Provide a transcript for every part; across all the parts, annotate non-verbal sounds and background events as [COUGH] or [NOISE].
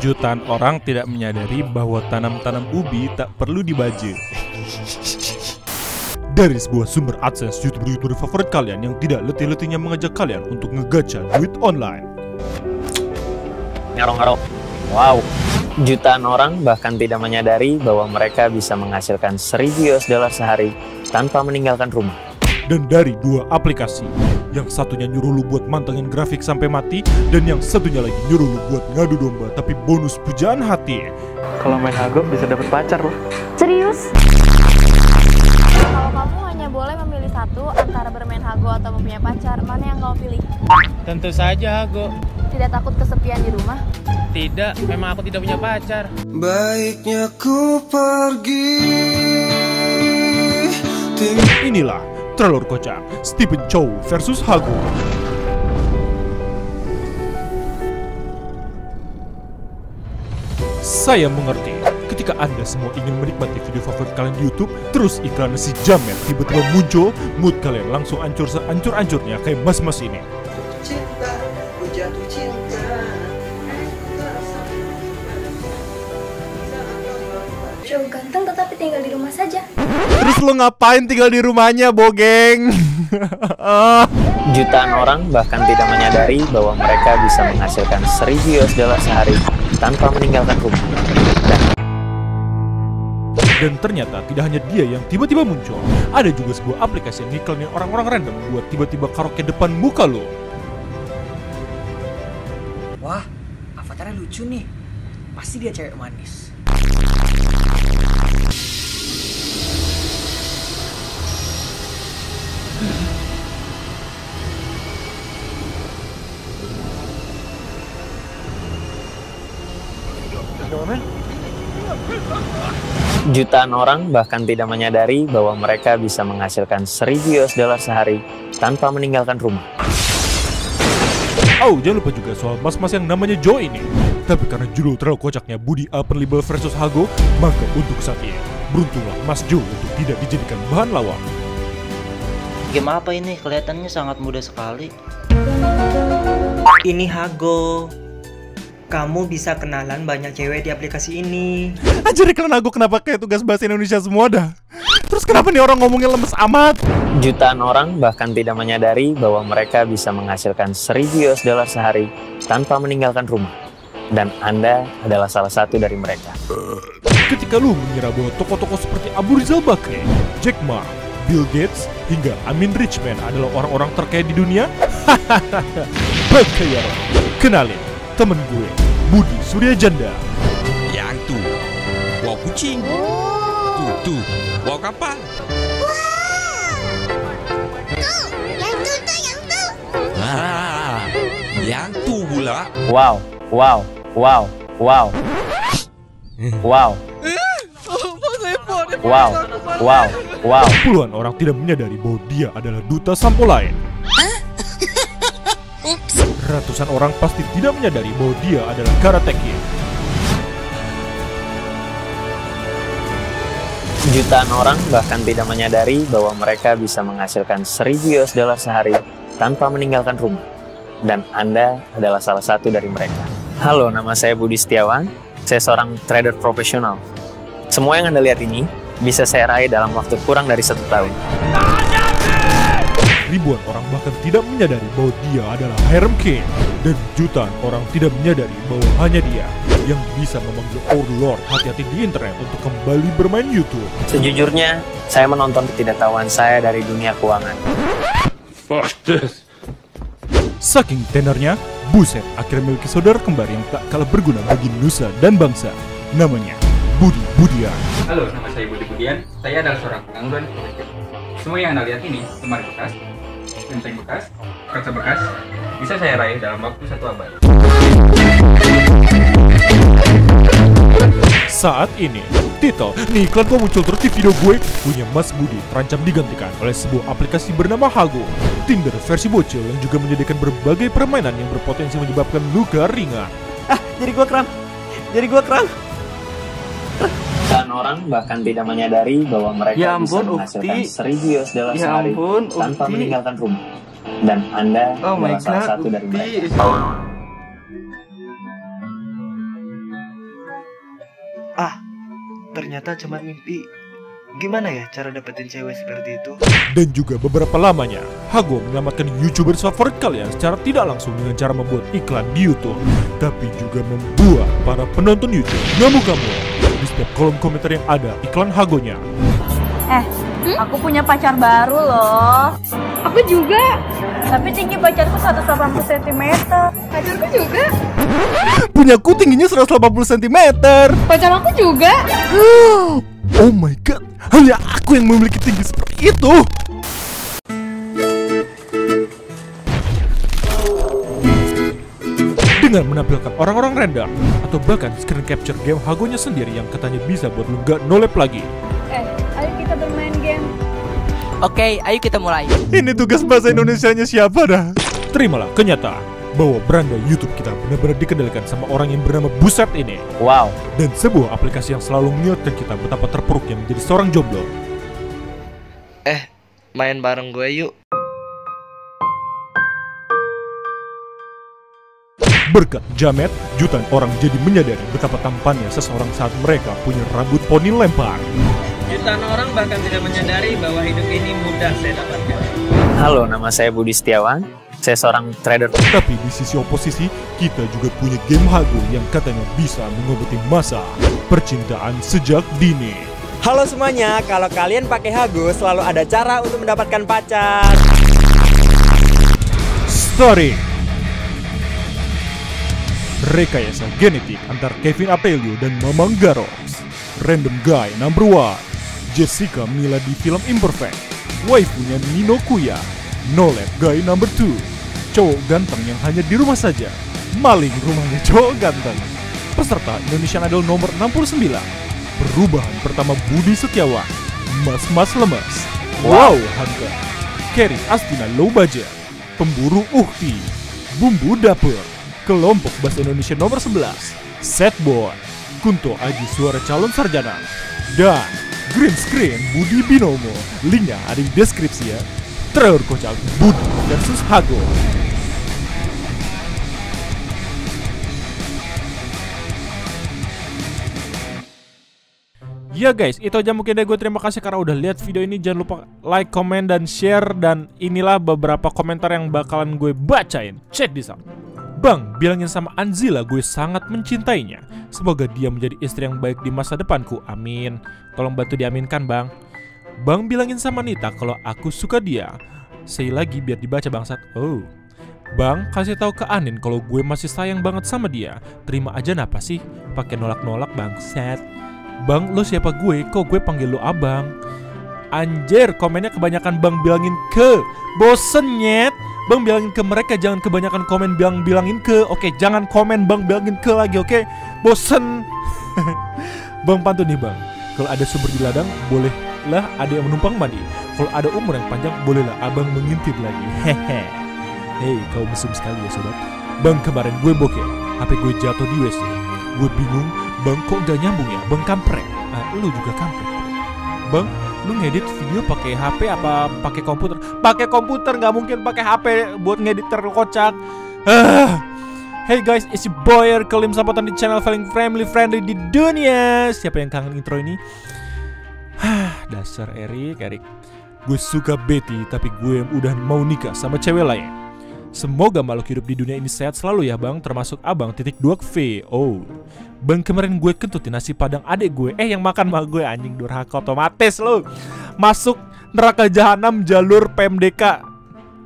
Jutaan orang tidak menyadari bahwa tanam-tanam ubi tak perlu dibaje. Dari sebuah sumber AdSense YouTuber-YouTuber favorit kalian yang tidak letih-letihnya mengajak kalian untuk ngegacha duit online. Ngarong-ngarong. Wow. Jutaan orang bahkan tidak menyadari bahwa mereka bisa menghasilkan 1000 US dollar sehari tanpa meninggalkan rumah. Dan dari dua aplikasi, yang satunya nyuruh lu buat mantengin grafik sampai mati, dan yang satunya lagi nyuruh lu buat ngadu domba tapi bonus pujaan hati. Kalau main Hago bisa dapat pacar loh. Serius? Kalau kamu hanya boleh memilih satu antara bermain hago atau mempunyai pacar, mana yang kamu pilih? Tentu saja, Hago. Tidak takut kesepian di rumah? Tidak, memang aku tidak punya pacar. Baiknya ku pergi Inilah trailer kocak Stephen Chow versus Hago. Saya mengerti ketika Anda semua ingin menikmati video favorit kalian di YouTube, terus iklan si Jamet tiba-tiba muncul, mood kalian langsung hancur seancur-ancurnya kayak mas-mas ini. Cowok ganteng tetapi tinggal di rumah saja. Terus lo ngapain tinggal di rumahnya, Bogeng? [LAUGHS] Jutaan orang bahkan tidak menyadari bahwa mereka bisa menghasilkan 1000 US dollar sehari tanpa meninggalkan rumah. Dan Dan ternyata tidak hanya dia yang tiba-tiba muncul, ada juga sebuah aplikasi yang ngiklanin orang-orang random buat tiba-tiba karaoke depan muka lo. Wah, avatarnya lucu nih. Pasti dia cewek manis. Jutaan orang bahkan tidak menyadari bahwa mereka bisa menghasilkan 1000 US dollar sehari tanpa meninggalkan rumah. Oh, jangan lupa juga soal mas-mas yang namanya Joe ini. Tapi karena judul terlalu kocaknya Budi Upper Libel versus Hago, maka untuk saat ini, beruntunglah Mas Joe untuk tidak dijadikan bahan lawan. Game apa ini? Kelihatannya sangat mudah sekali. Ini Hago. Kamu bisa kenalan banyak cewek di aplikasi ini. Anjir iklan Hago kenapa kayak tugas bahasa Indonesia semua dah? Terus kenapa nih orang ngomongnya lemes amat? Jutaan orang bahkan tidak menyadari bahwa mereka bisa menghasilkan 1000 US dollar sehari tanpa meninggalkan rumah. Dan Anda adalah salah satu dari mereka. Ketika lu mengira bahwa tokoh-tokoh seperti Abu Rizal Bakri, Jack Ma, Bill Gates, hingga Amin Richman adalah orang-orang terkaya di dunia? [LAUGHS] Hahaha. Kenalin, temen gue, Budi Surya Janda. Yang tu Wow kucing Tu tu Wow kapal Ah, yang tu pula Wow, wow, wow, wow. Wow. Wow, wow, wow. Puluhan orang tidak menyadari bahwa dia adalah duta sampo lain. [LAUGHS] Ratusan orang pasti tidak menyadari bahwa dia adalah Karate Kid. Jutaan orang bahkan tidak menyadari bahwa mereka bisa menghasilkan 1000 US dollar sehari tanpa meninggalkan rumah. Dan Anda adalah salah satu dari mereka. Halo, nama saya Budi Setiawan. Saya seorang trader profesional. Semua yang Anda lihat ini bisa saya raih dalam waktu kurang dari satu tahun. Ribuan orang bahkan tidak menyadari bahwa dia adalah Harem King. Dan jutaan orang tidak menyadari bahwa hanya dia yang bisa memanggil Our Lord hati-hati di internet untuk kembali bermain YouTube. Sejujurnya, saya menonton ketidaktahuan saya dari dunia keuangan. Saking tenernya, Buset akhirnya memiliki saudara kembar yang tak kalah berguna bagi nusa dan bangsa. Namanya Budi Budian. Halo, nama saya Budi Budian. Saya adalah seorang pengangguran. Semua yang Anda lihat ini, lemari bekas, genteng bekas, kaca bekas, bisa saya raih dalam waktu satu abad. Saat ini, Tito, nih iklan kok muncul terus di video gue punya Mas Budi terancam digantikan oleh sebuah aplikasi bernama Hago. Tinder versi bocil yang juga menyediakan berbagai permainan yang berpotensi menyebabkan luka ringan. Ah, jadi gua kram. Jadi gua kram. Dan orang bahkan tidak menyadari bahwa mereka Ya bisa ampun, menghasilkan Ukti. 1000 US dollar Ya sehari ampun, tanpa Ukti. meninggalkan rumah. Dan Anda Oh my adalah salah god, satu dari Ukti. mereka. Ah, ternyata cuma mimpi. Gimana ya cara dapetin cewek seperti itu? Dan juga beberapa lamanya, Hago menyelamatkan YouTuber favorit kalian secara tidak langsung dengan cara membuat iklan di YouTube. Tapi juga membuat para penonton YouTube ngamuk-ngamuk. Di setiap kolom komentar yang ada iklan Hagonya. Eh, aku punya pacar baru loh. Aku juga. Tapi tinggi pacarku 180 cm. Pacarku juga. Punyaku tingginya 180 cm. Pacar aku juga. Oh my god, hanya aku yang memiliki tinggi seperti itu. Dengan menampilkan orang-orang random atau bahkan screen capture game Hagonya sendiri yang katanya bisa buat lu gak nolep lagi. Eh, ayo kita bermain game. Oke, ayo kita mulai. Ini tugas bahasa Indonesianya siapa dah? Terimalah kenyataan bahwa beranda YouTube kita benar-benar dikendalikan sama orang yang bernama Buset ini. Wow. Dan sebuah aplikasi yang selalu mengingatkan kita betapa terpuruknya menjadi seorang jomblo. Eh, main bareng gue yuk. Berkat Jamet, jutaan orang jadi menyadari betapa tampannya seseorang saat mereka punya rambut poni lempar. Jutaan orang bahkan tidak menyadari bahwa hidup ini mudah saya dapatkan. Halo, nama saya Budi Setiawan. Saya seorang trader. Tapi di sisi oposisi, kita juga punya game Hago yang katanya bisa mengobati masa percintaan sejak dini. Halo semuanya, kalau kalian pakai Hago selalu ada cara untuk mendapatkan pacar. Story Rekayasa genetik antar Kevin Apelio dan Mamang Garos Random Guy Number One. Jessica Mila di film Imperfect. Waifunya Nino Kuya. Nolep Guy Number Two. Cowok ganteng yang hanya di rumah saja. Maling rumahnya cowok ganteng. Peserta Indonesian Idol nomor 69 Perubahan pertama Budi Setiawan. Mas-mas lemes. Wow Hunter Kerry Astina Low Budget Pemburu Uhti. Bumbu Dapur Kelompok Bahasa Indonesia nomor 11 Set Boy Kunto Aji Suara Calon Sarjana Dan Green Screen Budi Binomo. Linknya ada di deskripsi ya. Teror kocak Budi versus Hago. Ya guys, itu aja mungkin dari gue terima kasih karena udah lihat video ini. Jangan lupa like, comment, dan share. Dan inilah beberapa komentar yang bakalan gue bacain. Check this out Bang, bilangin sama Anzila gue sangat mencintainya. Semoga dia menjadi istri yang baik di masa depanku, amin. Tolong bantu diaminkan bang. Bang bilangin sama Nita kalau aku suka dia. Say lagi biar dibaca bangsat. Oh. Bang, kasih tahu ke Anin kalau gue masih sayang banget sama dia. Terima aja napa sih? Pakai nolak-nolak bangsat. Bang, lo siapa gue? Kok gue panggil lo abang? Anjir, komennya kebanyakan bang bilangin ke. Bosen nyet Bang bilangin ke mereka, jangan kebanyakan komen bilang bilangin ke Oke, jangan komen bang bilangin ke lagi, oke? Bosen [LAUGHS] Bang pantun nih bang Kalau ada sumber di ladang, bolehlah ada yang menumpang mandi Kalau ada umur yang panjang, bolehlah abang mengintip lagi Hehe Hei, kau mesum sekali ya sobat Bang kemarin gue bokeh HP gue jatuh di WC Gue bingung Bang kok gak nyambung ya? Bang kampret. Nah, lu juga kampret. Bang, lu ngedit video pakai HP apa pakai komputer? Pakai komputer nggak mungkin pakai HP buat ngedit terkocak. Ah. Hey guys, it's your boy Erkelim Sampatan di channel paling family friendly di dunia. Siapa yang kangen intro ini? Hah, dasar Erik, Erik. Gue suka Betty, tapi gue udah mau nikah sama cewek lain. Semoga makhluk hidup di dunia ini sehat selalu ya bang. Termasuk abang titik dua V. Oh. Bang kemarin gue kentutin nasi padang adik gue. Eh yang makan mah gue anjing. Durhaka otomatis lo Masuk neraka jahanam jalur PMDK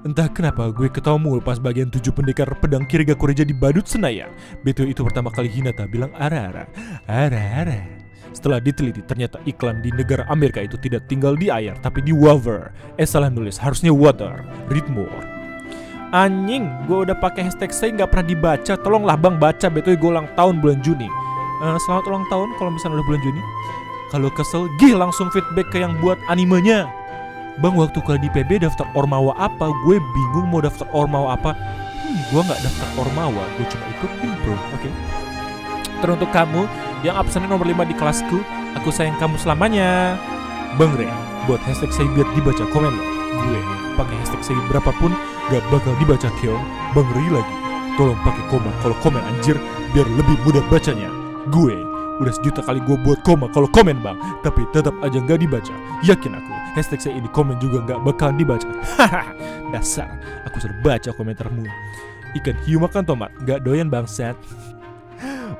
Entah kenapa gue ketawa mulu pas bagian tujuh pendekar pedang kiri Gakureja di badut Senaya Betul itu pertama kali Hinata bilang ara-ara Ara-ara setelah diteliti ternyata iklan di negara Amerika itu tidak tinggal di air tapi di water. Eh salah nulis harusnya water. Read more Anjing, gue udah pakai hashtag saya nggak pernah dibaca. Tolonglah bang baca, betul gue ulang tahun bulan Juni. Uh, selamat ulang tahun kalau misalnya udah bulan Juni. Kalau kesel, gih langsung feedback ke yang buat animenya. Bang waktu ke di PB daftar ormawa apa? Gue bingung mau daftar ormawa apa. Hmm, gue nggak daftar ormawa, gue cuma ikut impro. Oke. Okay. Teruntuk kamu yang absennya nomor 5 di kelasku, aku sayang kamu selamanya. Bang Re, buat hashtag saya biar dibaca komen lo. Gue pakai hashtag saya berapapun gak bakal dibaca keong Bang Ri lagi. Tolong pakai komen kalau komen anjir. Biar lebih mudah bacanya. Gue Udah sejuta kali gue buat koma kalau komen bang. Tapi tetap aja nggak dibaca. Yakin aku Hashtag saya ini komen juga nggak bakalan dibaca. Hahaha [LAUGHS] Dasar. Aku sudah baca komentarmu. Ikan hiu makan tomat. Nggak doyan bangsat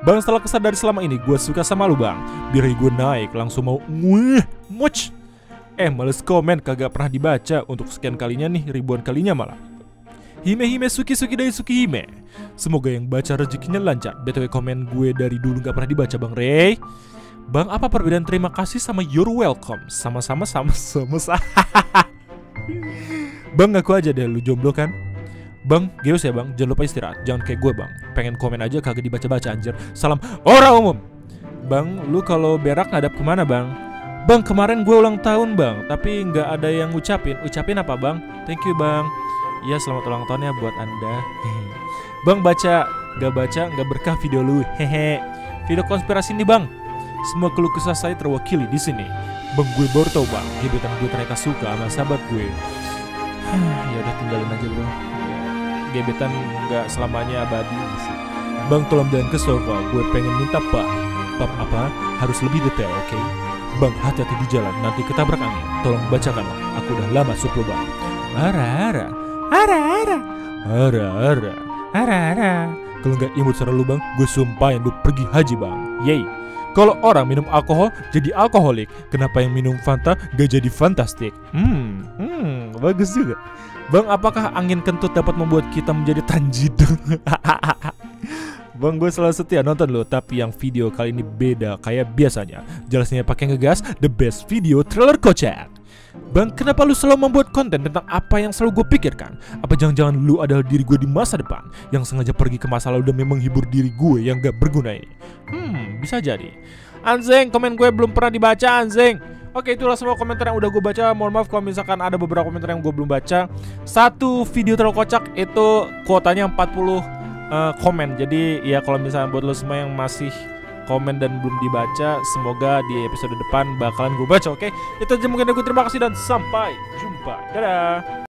Bang setelah kesadar selama ini gue suka sama lu bang. Birahi gue naik langsung mau Wih Much. Eh males komen kagak pernah dibaca. Untuk sekian kalinya nih ribuan kalinya malah Hime hime suki suki dari suki hime. Semoga yang baca rezekinya lancar. BTW komen gue dari dulu gak pernah dibaca Bang Ray Bang apa perbedaan terima kasih sama you're welcome? Sama-sama sama-sama. [LAUGHS] Bang ngaku aja deh lu jomblo kan? Bang, geos ya bang, jangan lupa istirahat. Jangan kayak gue bang, pengen komen aja kagak dibaca-baca anjir. Salam orang umum. Bang, lu kalau berak ngadap ke mana bang? Bang, kemarin gue ulang tahun bang. Tapi nggak ada yang ngucapin. Ucapin apa bang? Thank you bang Iya selamat ulang tahun ya buat anda. Bang baca, gak baca gak berkah video lu. Hehe. Video konspirasi nih bang. Semua keluh kesah saya terwakili di sini. Bang gue baru tau bang Gebetan gue ternyata suka sama sahabat gue. [SIGHS] Ya udah tinggalin aja bro Gebetan gak selamanya abadi Bang tolong jangan kesel kok Gue pengen minta pak Pak apa? Harus lebih detail oke? Okay? Bang hati-hati di jalan. Nanti ketabrak angin. Tolong bacakanlah. Aku udah lama sup lo bang Ara ara Ara ara Ara ara Ara Kalau nggak imut suara lu bang Gue sumpahin lu pergi haji bang Yeay kalau orang minum alkohol jadi alkoholik, kenapa yang minum Fanta gak jadi fantastik? Hmm, hmm, bagus juga. Bang, apakah angin kentut dapat membuat kita menjadi tanjidung? [LAUGHS] Bang, gue selalu setia nonton lo, tapi yang video kali ini beda kayak biasanya. Jelasnya pakai ngegas, the best video trailer kocak. Bang, kenapa lu selalu membuat konten tentang apa yang selalu gue pikirkan? Apa jangan-jangan lu adalah diri gue di masa depan yang sengaja pergi ke masa lalu demi menghibur diri gue yang gak berguna ini? Hmm, bisa jadi. Anjing, komen gue belum pernah dibaca anjing. Oke, itulah semua komentar yang udah gue baca. Mohon maaf kalau misalkan ada beberapa komentar yang gue belum baca. Satu video terlalu kocak itu kuotanya 40 uh, komen. Jadi ya kalau misalnya buat lo semua yang masih komen dan belum dibaca Semoga di episode depan bakalan gue baca oke? Okay? Itu aja mungkin dari gue terima kasih dan sampai jumpa. Dadah